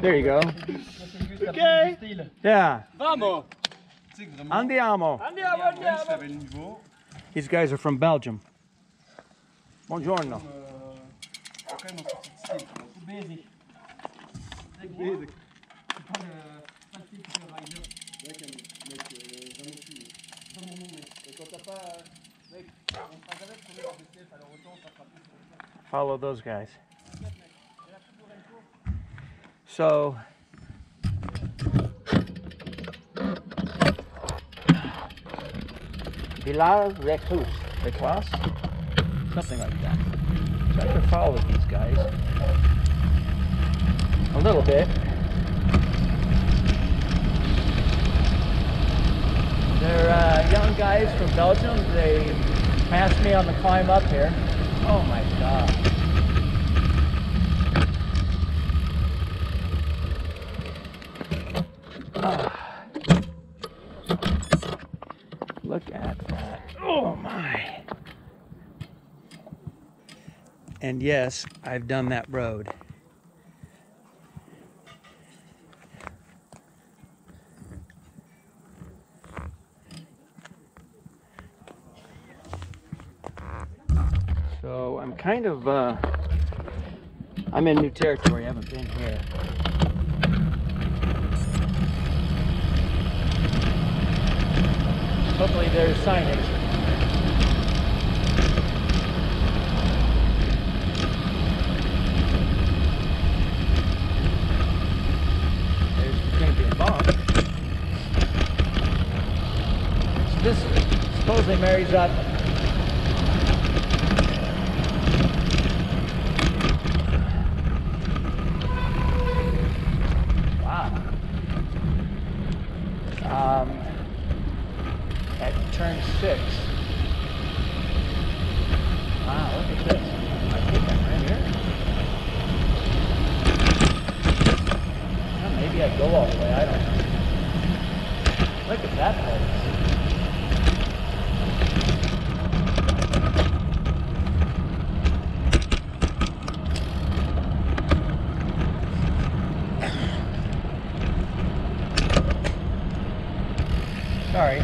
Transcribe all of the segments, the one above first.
There you go. Ok. Yeah. Vamos. Andiamo. Andiamo, andiamo. avait le niveau. These guys are from Belgium. Buongiorno. Quand même un petit style. quoi. Basic. Basic. C'est pas le pas le style que rider. Ouais, quand même, mec, vraiment fou. Dans mon nom, mec. Et quand t'as pas. Mec, on sera jamais premier en BCF, alors autant ça sera plus sur le plan. Follow those guys. So, Pilar Reclus, Reclus? Something like that. So I can follow these guys a little bit. They're uh, young guys from Belgium. They passed me on the climb up here. Oh my god. Ah. Look at that. Oh my. And yes, I've done that road. So I'm kind of, uh, I'm in new territory. I haven't been here. Hopefully there's signage. Supposedly marries up Wow. Um, at turn six. Wow, look at this. I think I'm right here. Well, maybe I go all the way. I don't know. Look at that place. Sorry.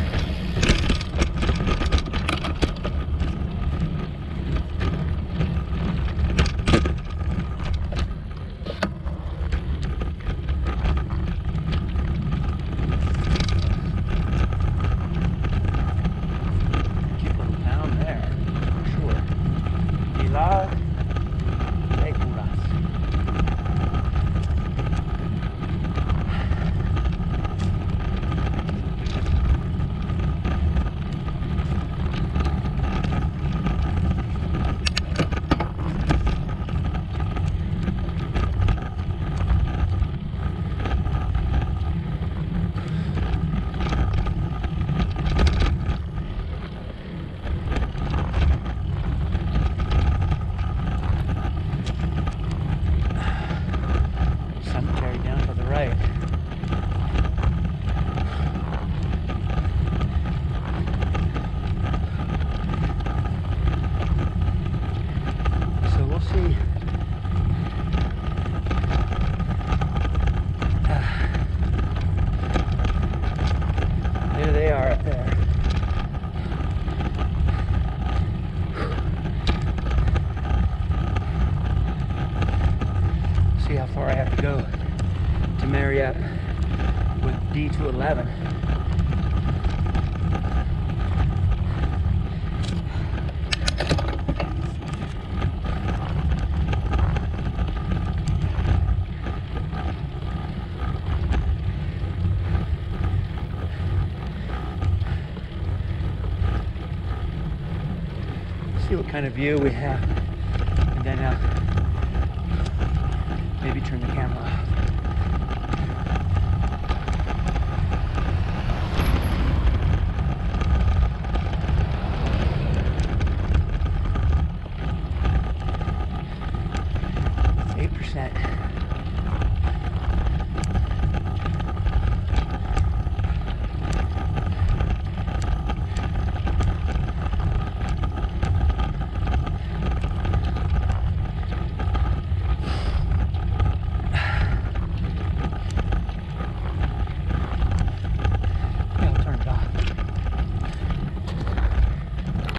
Cute little town there, for sure. Pilar de Curas. Cemetery down to the right. So we'll see. There they are up there. See how far I have to go to Marriott with D211. See what kind of view we have, and then uh, maybe turn the camera off.